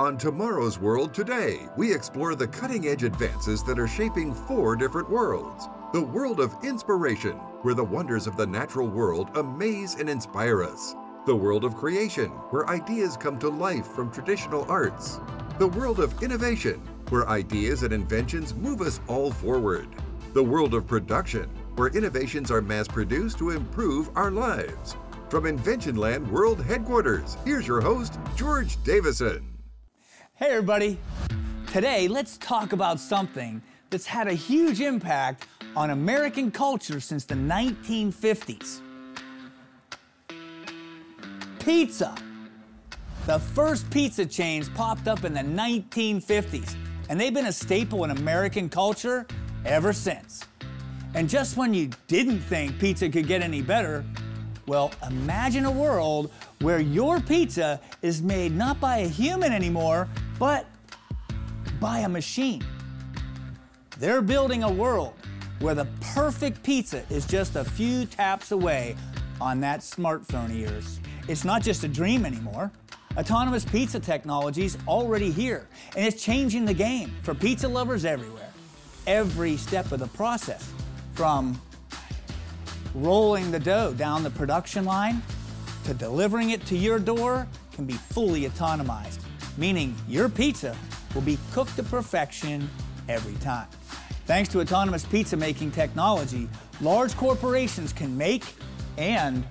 On Tomorrow's World today, we explore the cutting edge advances that are shaping four different worlds. The world of inspiration, where the wonders of the natural world amaze and inspire us. The world of creation, where ideas come to life from traditional arts. The world of innovation, where ideas and inventions move us all forward. The world of production, where innovations are mass produced to improve our lives. From Inventionland World Headquarters, here's your host, George Davison. Hey, everybody. Today, let's talk about something that's had a huge impact on American culture since the 1950s pizza. The first pizza chains popped up in the 1950s, and they've been a staple in American culture ever since. And just when you didn't think pizza could get any better, well, imagine a world where your pizza is made not by a human anymore, but by a machine. They're building a world where the perfect pizza is just a few taps away on that smartphone of yours. It's not just a dream anymore. Autonomous pizza technology is already here, and it's changing the game for pizza lovers everywhere. Every step of the process, from rolling the dough down the production line to delivering it to your door, can be fully autonomized meaning your pizza will be cooked to perfection every time. Thanks to autonomous pizza making technology, large corporations can make and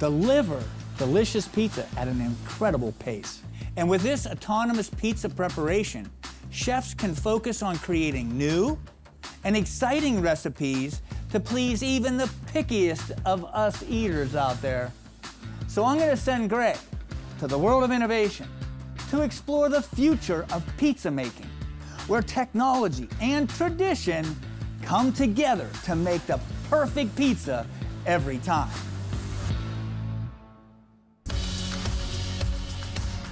deliver delicious pizza at an incredible pace. And with this autonomous pizza preparation, chefs can focus on creating new and exciting recipes to please even the pickiest of us eaters out there. So I'm gonna send Greg to the world of innovation to explore the future of pizza making, where technology and tradition come together to make the perfect pizza every time.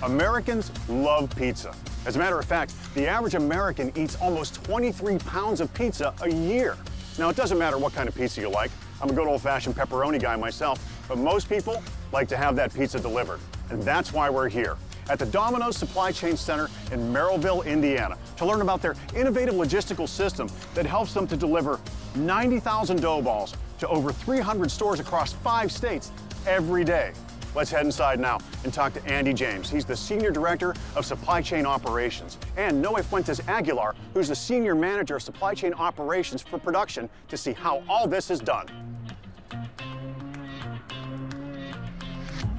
Americans love pizza. As a matter of fact, the average American eats almost 23 pounds of pizza a year. Now, it doesn't matter what kind of pizza you like. I'm a good old-fashioned pepperoni guy myself, but most people like to have that pizza delivered. And that's why we're here at the Domino's Supply Chain Center in Merrillville, Indiana, to learn about their innovative logistical system that helps them to deliver 90,000 dough balls to over 300 stores across five states every day. Let's head inside now and talk to Andy James. He's the Senior Director of Supply Chain Operations, and Noe Fuentes Aguilar, who's the Senior Manager of Supply Chain Operations for Production, to see how all this is done.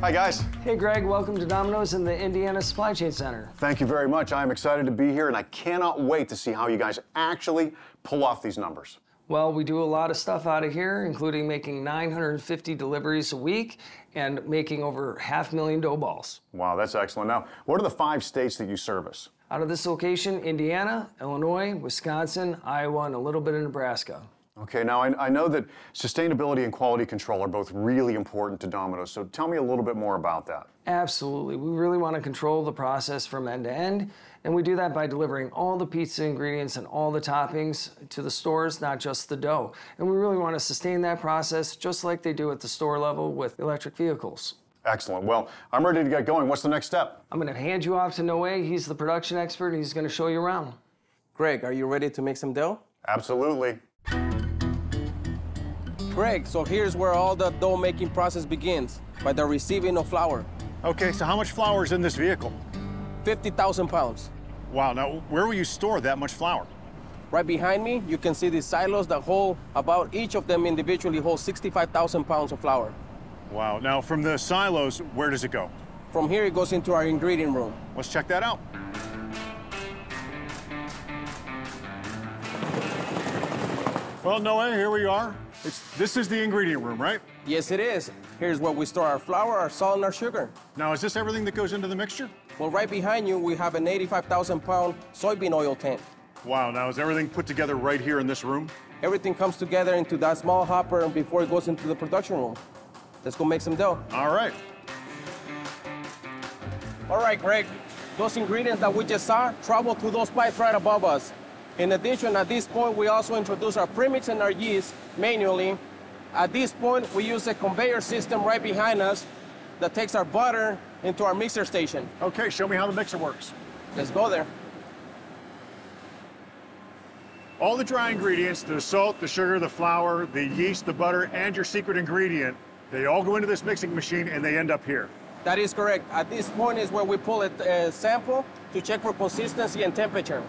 Hi, guys. Hey, Greg. Welcome to Domino's in the Indiana Supply Chain Center. Thank you very much. I'm excited to be here, and I cannot wait to see how you guys actually pull off these numbers. Well, we do a lot of stuff out of here, including making 950 deliveries a week and making over half million dough balls. Wow, that's excellent. Now, what are the five states that you service? Out of this location, Indiana, Illinois, Wisconsin, Iowa, and a little bit of Nebraska. Okay, now I, I, know that sustainability and quality control are both really important to Domino's, so tell me a little bit more about that. Absolutely. We really want to control the process from end to end, and we do that by delivering all the pizza ingredients and all the toppings to the stores, not just the dough. And we really want to sustain that process just like they do at the store level with electric vehicles. Excellent. Well, I'm ready to get going. What's the next step? I'm going to hand you off to Noe. He's the production expert. And he's going to show you around. Greg, are you ready to make some dough? Absolutely. Greg, so here's where all the dough making process begins, by the receiving of flour. Okay, so how much flour is in this vehicle? 50,000 pounds. Wow, now where will you store that much flour? Right behind me, you can see the silos that hold about each of them individually hold 65,000 pounds of flour. Wow, now from the silos, where does it go? From here, it goes into our ingredient room. Let's check that out. Well, Noe, here we are. It's, this is the ingredient room, right? Yes, it is. Here's where we store our flour, our salt, and our sugar. Now, is this everything that goes into the mixture? Well, right behind you, we have an 85,000 pound soybean oil tank. Wow, now is everything put together right here in this room? Everything comes together into that small hopper before it goes into the production room. Let's go make some dough. All right. All right, Greg. Those ingredients that we just saw travel through those pipes right above us. In addition, at this point, we also introduce our premix and our yeast manually. At this point, we use a conveyor system right behind us that takes our butter into our mixer station. Okay, show me how the mixer works. Let's go there. All the dry ingredients, the salt, the sugar, the flour, the yeast, the butter, and your secret ingredient, they all go into this mixing machine and they end up here. That is correct. At this point is where we pull a uh, sample to check for consistency and temperature.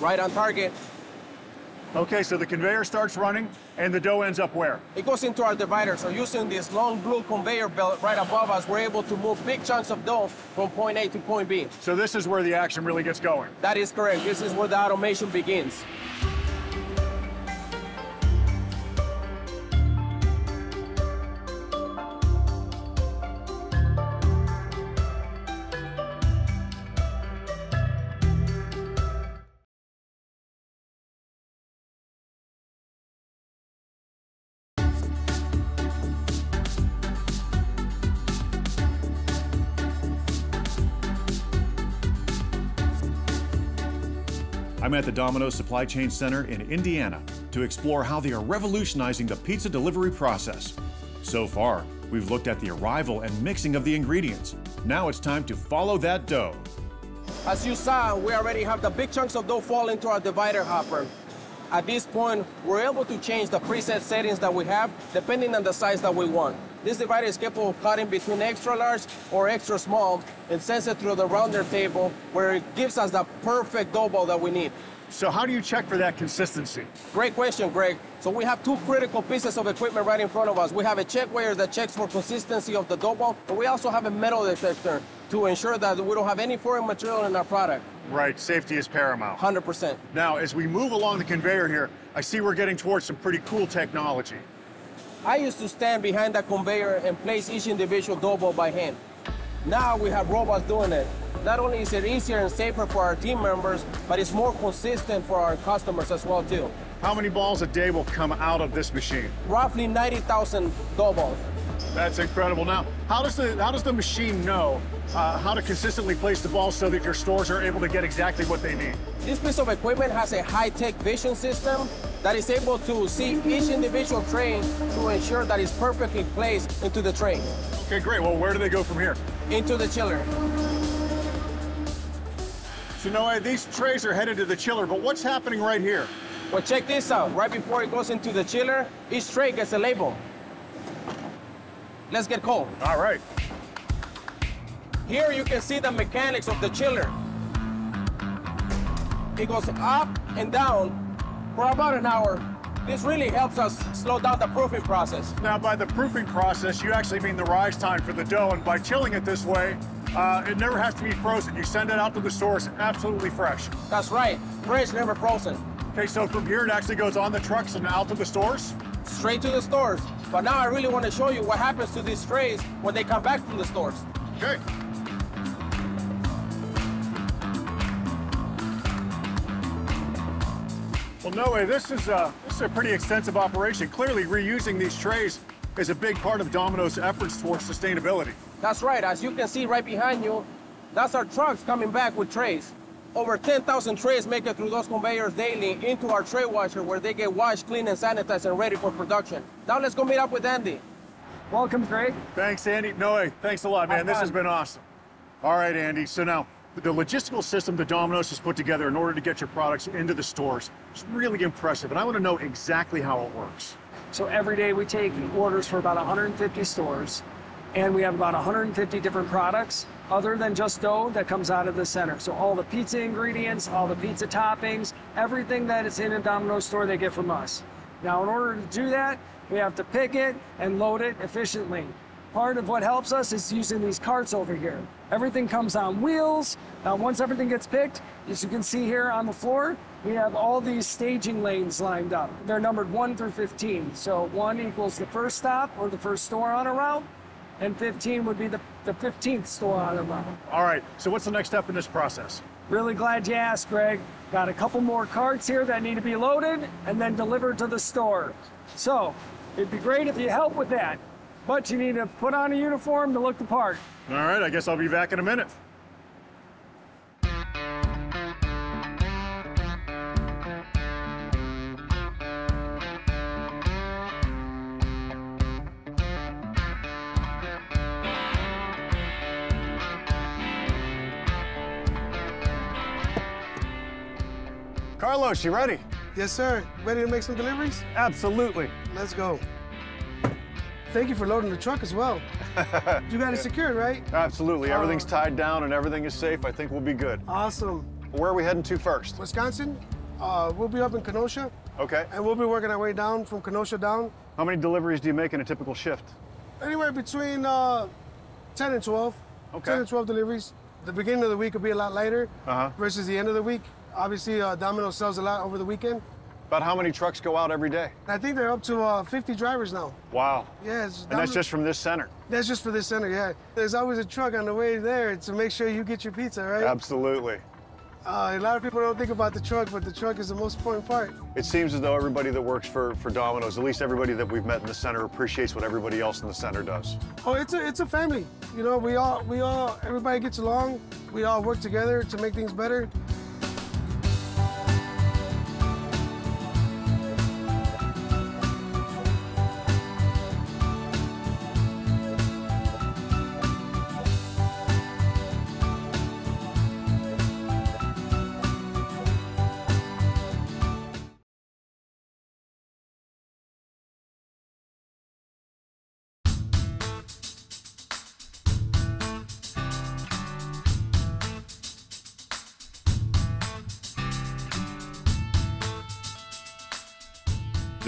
Right on target. Okay, so the conveyor starts running and the dough ends up where? It goes into our divider. So using this long blue conveyor belt right above us, we're able to move big chunks of dough from point A to point B. So this is where the action really gets going. That is correct. This is where the automation begins. I'm at the Domino's Supply Chain Center in Indiana to explore how they are revolutionizing the pizza delivery process. So far, we've looked at the arrival and mixing of the ingredients. Now it's time to follow that dough. As you saw, we already have the big chunks of dough fall into our divider hopper. At this point, we're able to change the preset settings that we have depending on the size that we want. This divider is capable of cutting between extra large or extra small and sends it through the rounder table where it gives us the perfect dough ball that we need. So how do you check for that consistency? Great question, Greg. So we have two critical pieces of equipment right in front of us. We have a check weigher that checks for consistency of the dough ball, but we also have a metal detector to ensure that we don't have any foreign material in our product. Right, safety is paramount. 100%. Now, as we move along the conveyor here, I see we're getting towards some pretty cool technology. I used to stand behind that conveyor and place each individual dough by hand. Now we have robots doing it. Not only is it easier and safer for our team members, but it's more consistent for our customers as well too. How many balls a day will come out of this machine? Roughly 90,000 dough balls. That's incredible. Now, how does the how does the machine know uh, how to consistently place the balls so that your stores are able to get exactly what they need? This piece of equipment has a high-tech vision system that is able to see each individual tray to ensure that it's perfectly placed into the tray, Okay, great. Well, where do they go from here? into the chiller. So, Noe, these trays are headed to the chiller, but what's happening right here? Well, check this out. Right before it goes into the chiller, each tray gets a label. Let's get cold. All right. Here you can see the mechanics of the chiller. It goes up and down for about an hour. This really helps us slow down the proofing process. Now, by the proofing process, you actually mean the rise time for the dough, and by chilling it this way, uh, it never has to be frozen. You send it out to the stores absolutely fresh. That's right, fresh, never frozen. Okay, so from here it actually goes on the trucks and out to the stores? Straight to the stores. But now I really want to show you what happens to these trays when they come back from the stores. Okay. No way. This is a this is a pretty extensive operation. Clearly, reusing these trays is a big part of Domino's efforts towards sustainability. That's right, as you can see right behind you, that's our trucks coming back with trays. Over 10,000 trays make it through those conveyors daily into our tray washer where they get washed, cleaned, and sanitized and ready for production. Now let's go meet up with Andy. Welcome, Greg. Thanks, Andy. Noe, thanks a lot, man. Have This has been awesome. All right, Andy. So now, the logistical system that Domino's has put together in order to get your products into the stores is really impressive, and I want to know exactly how it works. So every day we take orders for about 150 stores, and we have about 150 different products other than just dough that comes out of the center. So all the pizza ingredients, all the pizza toppings, everything that is in a Domino's store they get from us. Now, in order to do that, we have to pick it and load it efficiently. Part of what helps us is using these carts over here. Everything comes on wheels. Now, once everything gets picked, as you can see here on the floor, we have all these staging lanes lined up. They're numbered 1 through 15. So 1 equals the first stop or the first store on a route, and 15 would be the, the 15th store on a route. All right, so what's the next step in this process? Really glad you asked, Greg. Got a couple more carts here that need to be loaded and then delivered to the store. So, it'd be great if you help with that. But you need to put on a uniform to look the part. All right, I guess I'll be back in a minute. Carlos, you ready? Yes, sir. Ready to make some deliveries? Absolutely. Let's go. Thank you for loading the truck as well. you got it secured, right? Absolutely. Oh. Everything's tied down and everything is safe. I think we'll be good. Awesome. Where are we heading to first? Wisconsin, uh, we'll be up in Kenosha, Okay. and we'll be working our way down from Kenosha down, How many deliveries do you make in a typical shift? anywhere between uh, 10 and 12. Okay. 10 and 12 deliveries. The beginning of the week will be a lot lighter Uh-huh. versus the end of the week. Obviously, uh, Domino sells a lot over the weekend. About how many trucks go out every day? I think they're up to uh, 50 drivers now. Wow. Yeah, it's And that's just from this center. that's just for this center. Yeah, there's always a truck on the way there to make sure you get your pizza, right? Absolutely. Uh, a lot of people don't think about the truck, but the truck is the most important part. It seems as though everybody that works for, for Domino's, at least everybody that we've met in the center, appreciates what everybody else in the center does. Oh, it's a it's a family. You know, we all we all everybody gets along. We all work together to make things better.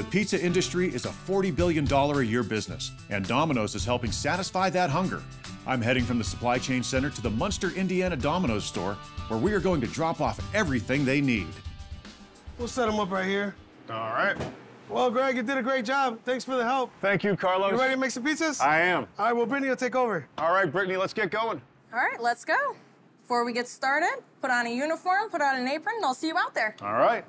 The pizza industry is a $40 billion a year business, and Domino's is helping satisfy that hunger. I'm heading from the supply chain center to the Munster, Indiana Domino's store, where we are going to drop off everything they need. We'll set them up right here. All right. Well, Greg, you did a great job. Thanks for the help. Thank you, Carlos. You ready to make some pizzas? I am. All right, well, Brittany will take over. All right, Brittany, let's get going. All right, let's go. Before we get started, put on a uniform, put on an apron, and I'll see you out there. All right.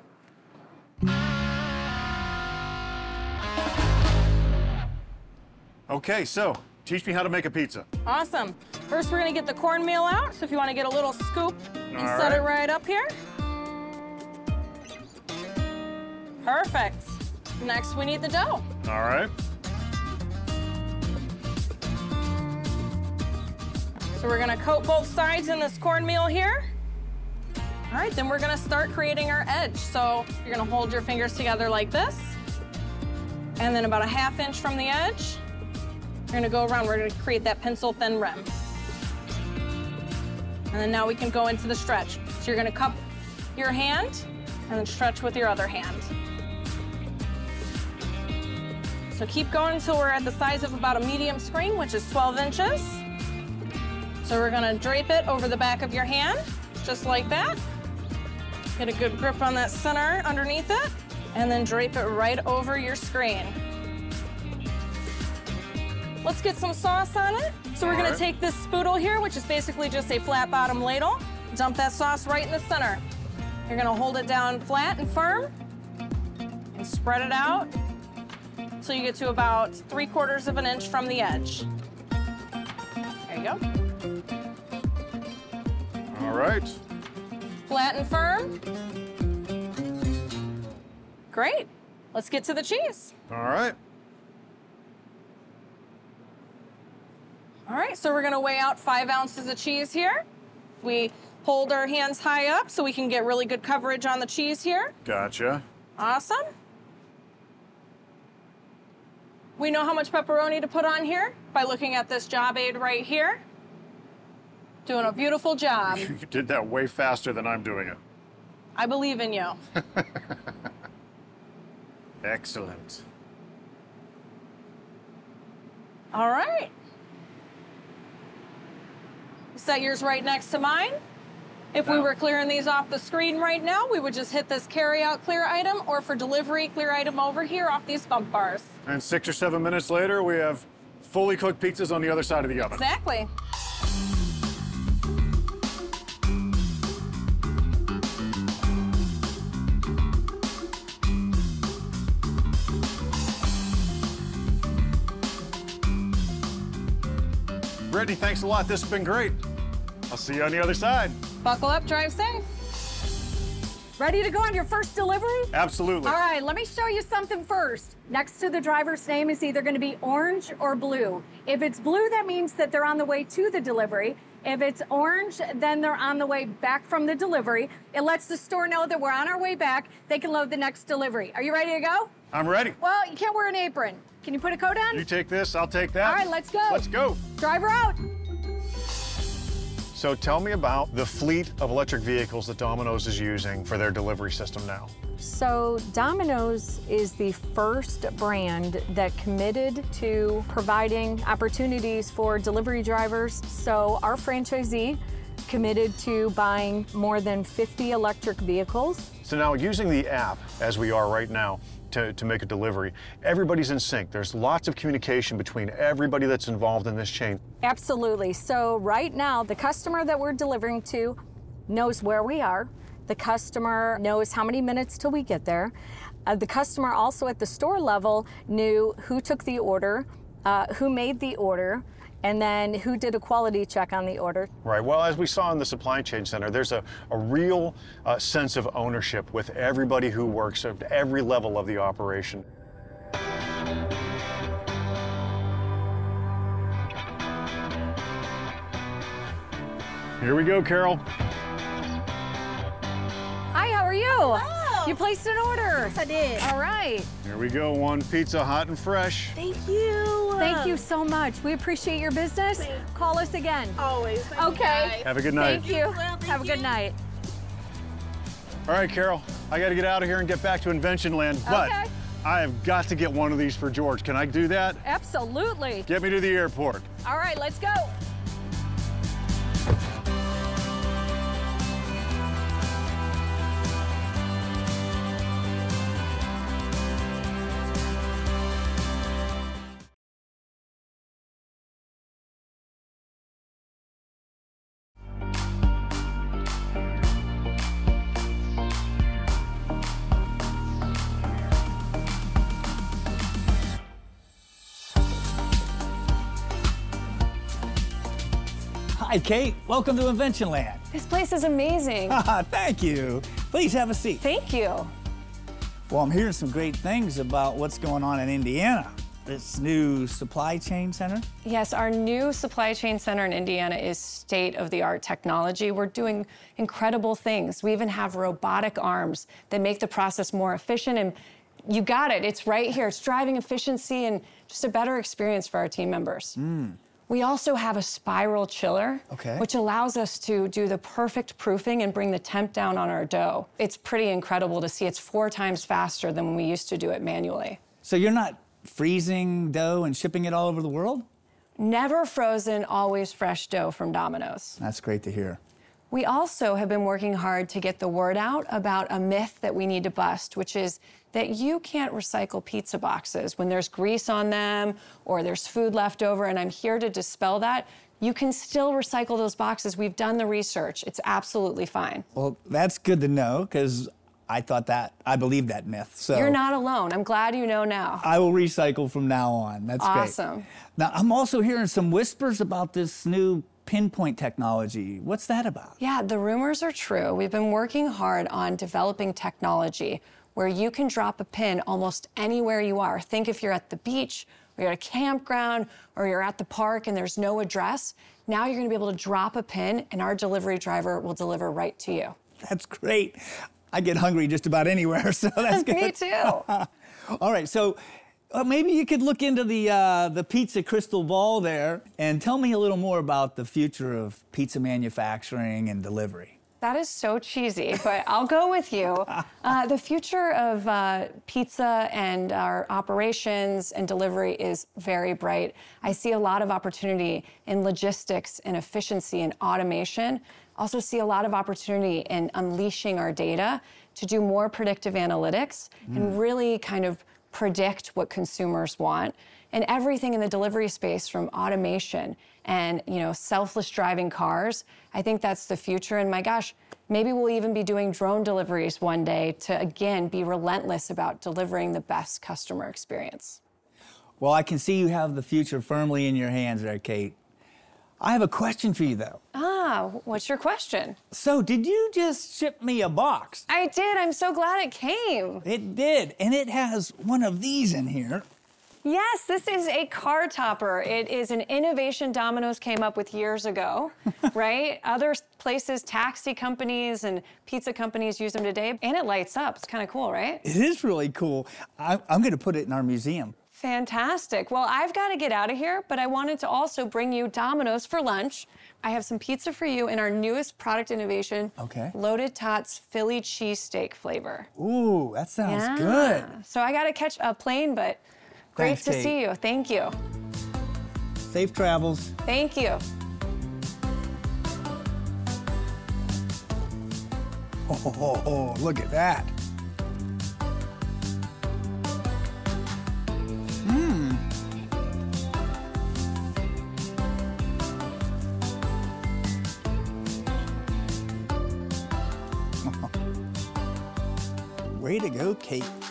Okay, so teach me how to make a pizza. Awesome. First, we're gonna get the cornmeal out. So if you wanna get a little scoop and All set it right. right up here. Perfect. Next, we need the dough. All right. So we're gonna coat both sides in this cornmeal here. All right, then we're gonna start creating our edge. So you're gonna hold your fingers together like this. And then about a half inch from the edge, you're gonna go around, we're gonna create that pencil thin rim. And then now we can go into the stretch. So you're gonna cup your hand and then stretch with your other hand. So keep going until we're at the size of about a medium screen, which is 12 inches. So we're gonna drape it over the back of your hand, just like that. Get a good grip on that center underneath it, and then drape it right over your screen. Let's get some sauce on it. So we're gonna take this spoodle here, which is basically just a flat bottom ladle, dump that sauce right in the center. You're gonna hold it down flat and firm, and spread it out so you get to about three quarters of an inch from the edge. There you go. All right. Flat and firm. Great. Let's get to the cheese. All right. All right, so we're gonna weigh out five ounces of cheese here. We hold our hands high up so we can get really good coverage on the cheese here. Gotcha. Awesome. We know how much pepperoni to put on here by looking at this job aid right here. Doing a beautiful job. You did that way faster than I'm doing it. I believe in you. Excellent. All right. Set yours right next to mine. If we were clearing these off the screen right now, we would just hit this carry out clear item or for delivery clear item over here off these bump bars. And six or seven minutes later, we have fully cooked pizzas on the other side of the oven. Exactly. Brittany, thanks a lot. This has been great. I'll see you on the other side. Buckle up, drive safe. Ready to go on your first delivery? Absolutely. All right, let me show you something first. Next to the driver's name is either going to be orange or blue. If it's blue, that means that they're on the way to the delivery. If it's orange, then they're on the way back from the delivery. It lets the store know that we're on our way back. They can load the next delivery. Are you ready to go? I'm ready. Well, you can't wear an apron. Can you put a coat on? You take this, I'll take that. All right, let's go. Let's go. Driver out. So tell me about the fleet of electric vehicles that Domino's is using for their delivery system now. So, Domino's is the first brand that committed to providing opportunities for delivery drivers. So, our franchisee committed to buying more than 50 electric vehicles. So now using the app, as we are right now, to, to make a delivery, everybody's in sync. There's lots of communication between everybody that's involved in this chain. Absolutely. So, right now, the customer that we're delivering to knows where we are. The customer knows how many minutes till we get there. Uh, the customer also at the store level knew who took the order, uh, who made the order, and then who did a quality check on the order. Right. Well, as we saw in the supply chain center, there's a, a real uh, sense of ownership with everybody who works at every level of the operation. Here we go, Carol. Hi, how are you? You placed an order. Yes, I did. All right. Here we go. One pizza, hot and fresh. Thank you. Thank you so much. We appreciate your business. Call us again. Always. Thank Okay. Have a good night. Thank you. Have a good night. All right, Carol. I got to get out of here and get back to Inventionland, but Okay. I have got to get one of these for George. Can I do that? Absolutely. Get me to the airport. All right, let's go. Hi, Kate. Welcome to Inventionland. This place is amazing. Thank you. Please have a seat. Thank you. Well, I'm hearing some great things about what's going on in Indiana. This new supply chain center. Yes, our new supply chain center in Indiana is state of the art technology. We're doing incredible things. We even have robotic arms that make the process more efficient. And you got it, it's right here. It's driving efficiency and just a better experience for our team members. Hmm. We also have a spiral chiller, Okay. which allows us to do the perfect proofing and bring the temp down on our dough. It's pretty incredible to see. It's four times faster than when we used to do it manually. So you're not freezing dough and shipping it all over the world? Never frozen, always fresh dough from Domino's. That's great to hear. We also have been working hard to get the word out about a myth that we need to bust, which is that you can't recycle pizza boxes when there's grease on them or there's food left over. And I'm here to dispel that. You can still recycle those boxes. We've done the research, it's absolutely fine. Well, that's good to know because I thought that, I believe that myth. So You're not alone. I'm glad you know now. I will recycle from now on. That's great. Awesome. Now, I'm also hearing some whispers about this new pinpoint technology. What's that about? Yeah, the rumors are true. We've been working hard on developing technology where you can drop a pin almost anywhere you are. Think if you're at the beach, or you're at a campground, or you're at the park and there's no address. Now you're gonna be able to drop a pin and our delivery driver will deliver right to you. That's great. I get hungry just about anywhere, so that's good. Me too. All right, so uh, maybe you could look into the uh, the pizza crystal ball there and tell me a little more about the future of pizza manufacturing and delivery. That is so cheesy, but I'll go with you. Uh, the future of uh, pizza and our operations and delivery is very bright. I see a lot of opportunity in logistics and efficiency and automation. Also, see a lot of opportunity in unleashing our data to do more predictive analytics and really kind of predict what consumers want. And everything in the delivery space from automation and you know selfless driving cars i think that's the future. And my gosh maybe we'll even be doing drone deliveries one day to again be relentless about delivering the best customer experience. Well, I can see you have the future firmly in your hands there, Kate. I have a question for you though. ah what's your question So, did you just ship me a box? i did i'm so glad it came It did, and it has one of these in here. Yes, this is a car topper. It is an innovation Domino's came up with years ago, right? Other places, taxi companies and pizza companies use them today, and it lights up. It's kind of cool, right? It is really cool. I, I'm going to put it in our museum. Fantastic. Well, I've got to get out of here, but I wanted to also bring you Domino's for lunch. I have some pizza for you in our newest product innovation. Okay. Loaded Tots Philly cheesesteak flavor. Ooh, that sounds Yeah. good. So I got to catch a plane, but great Thanks, to Kate. see you. Thank you. Safe travels. Thank you. Oh, look at that. Kate.